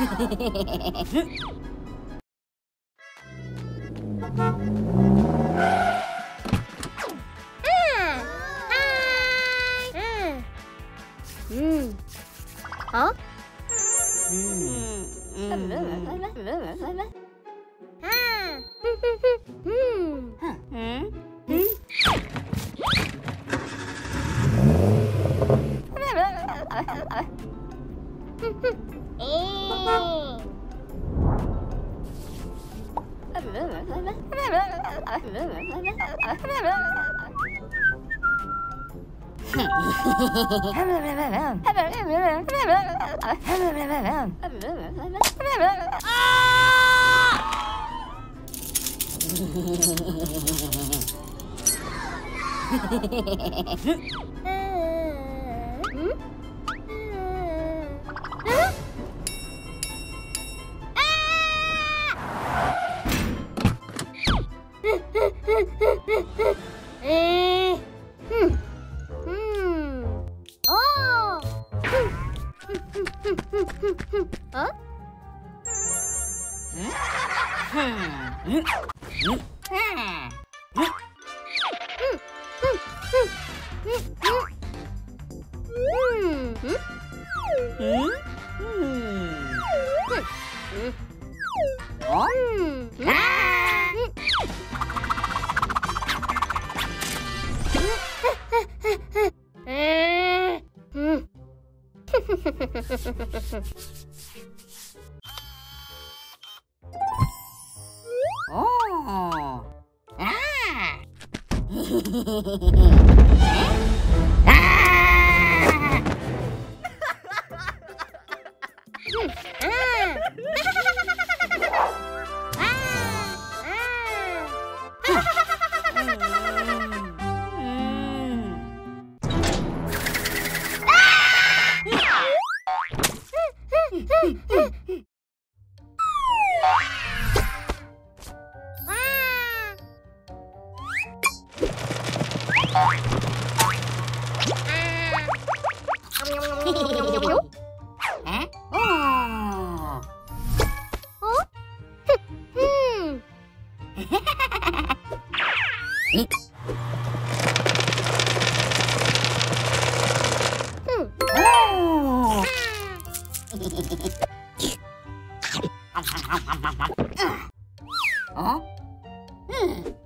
ハハハハ! ah! Huh? ね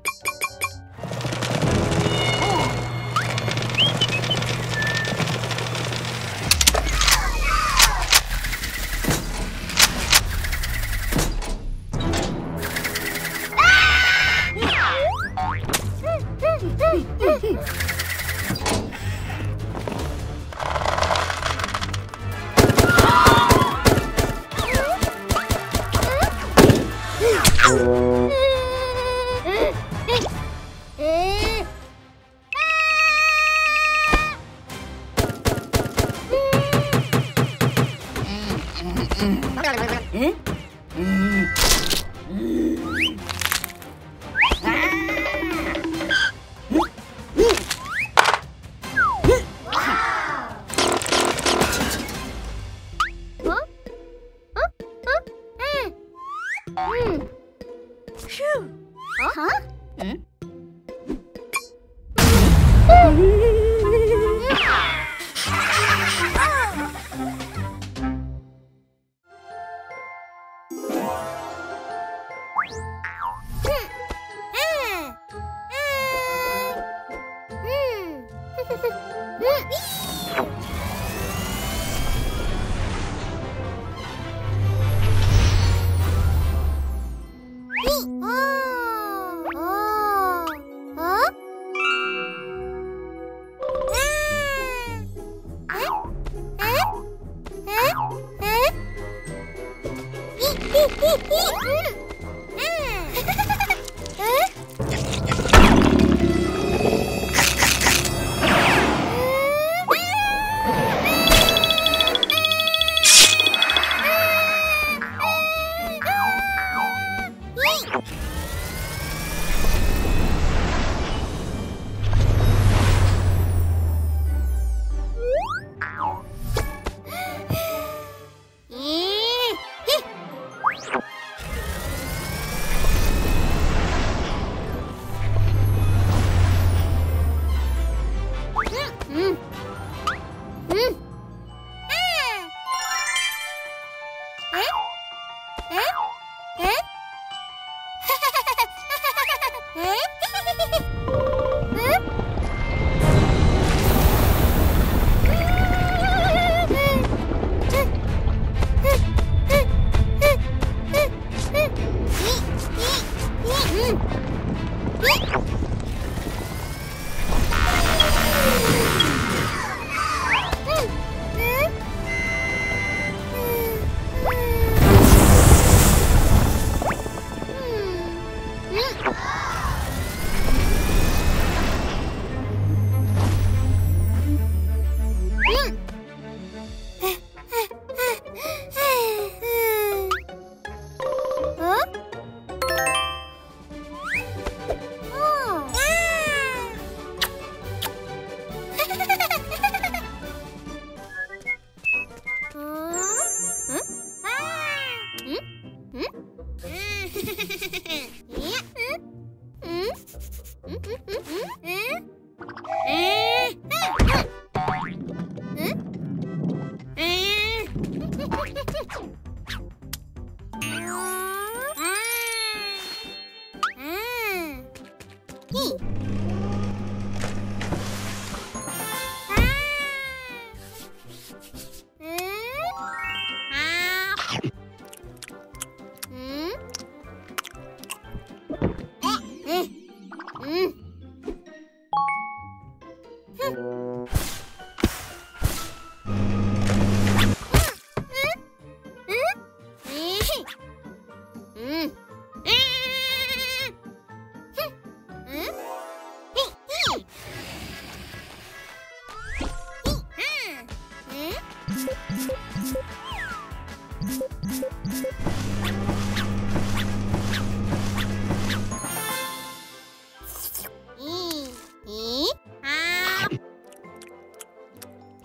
Mm-hmm.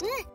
Hmm.